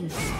Killing Red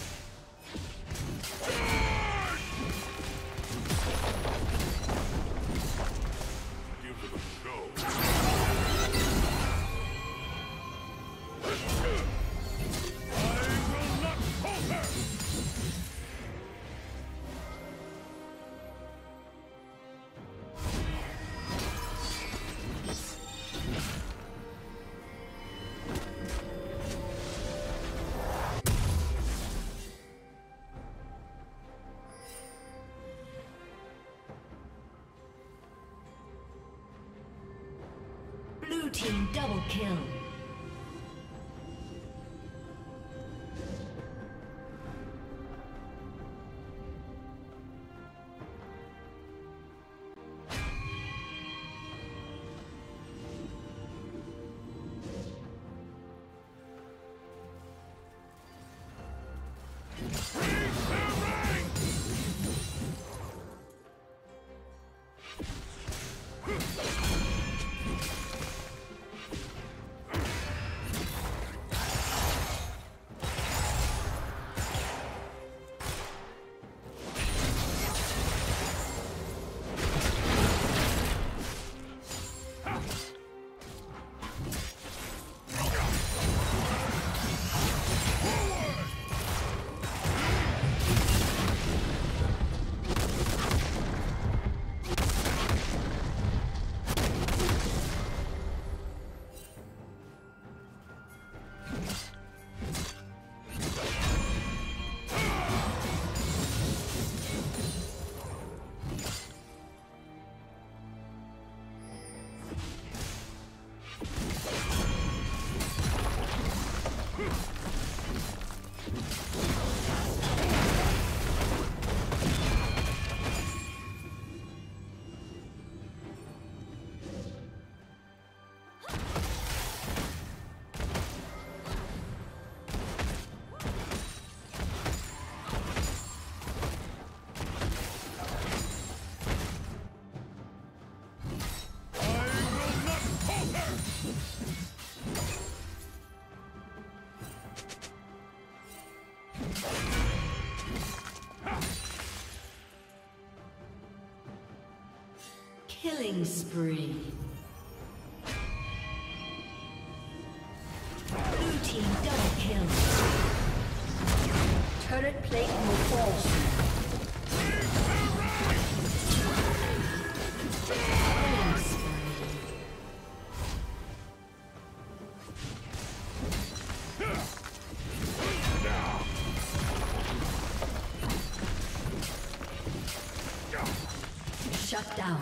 Team double kill. Killing spree. Blue Team double kill. Turret plate will fall soon. Down.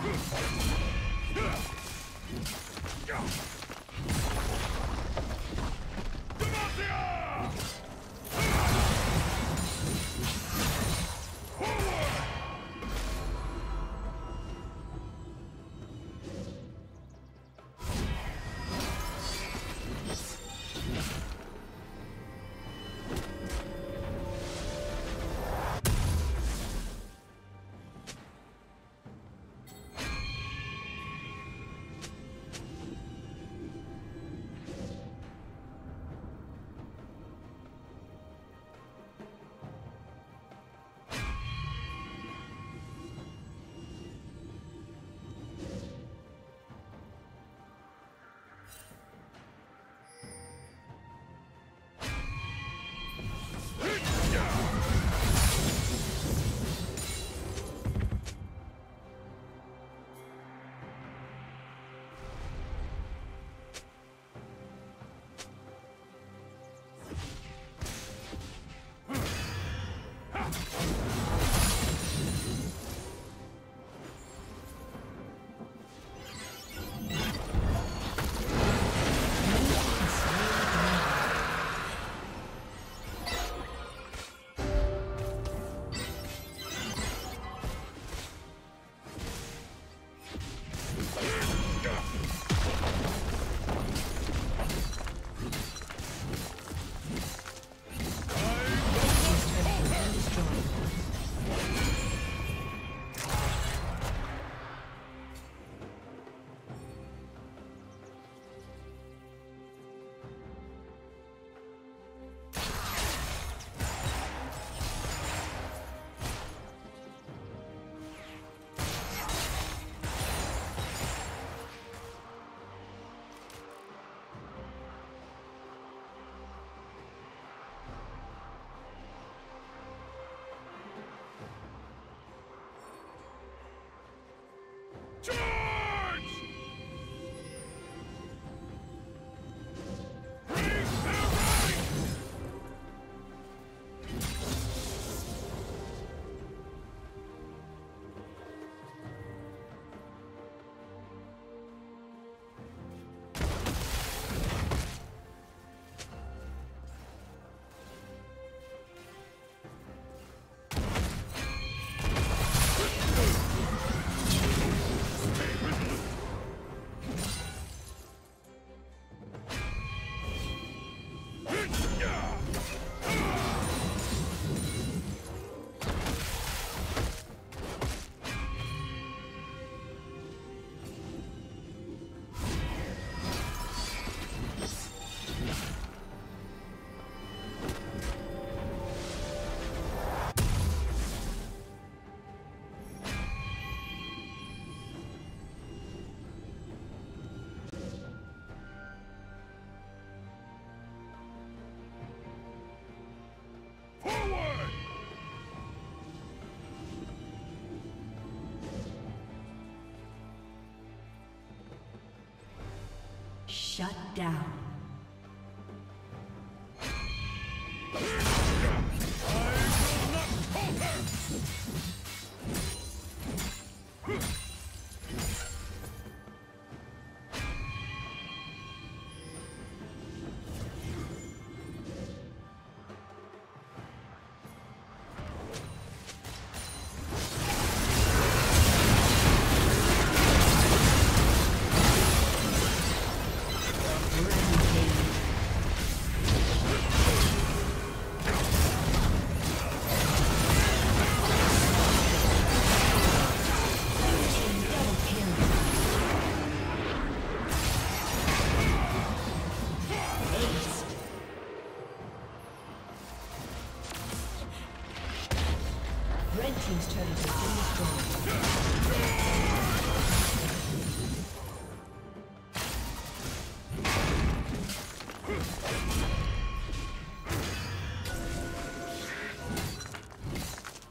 Shut down.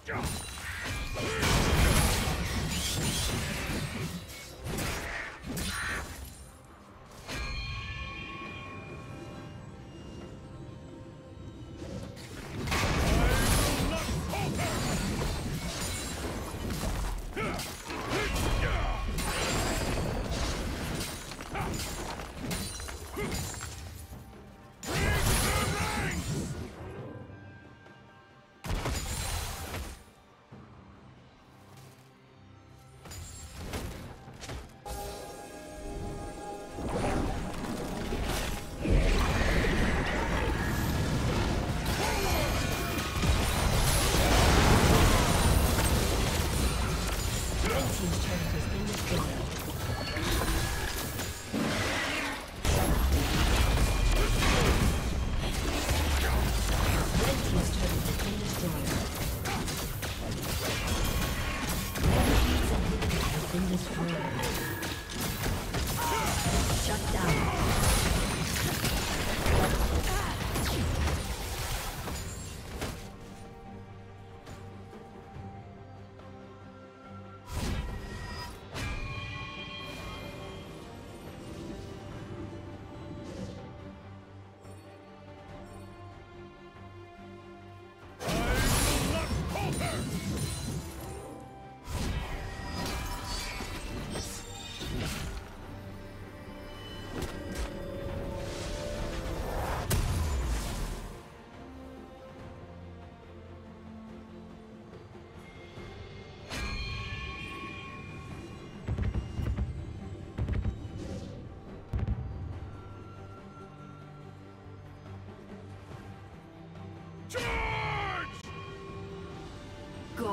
Jump!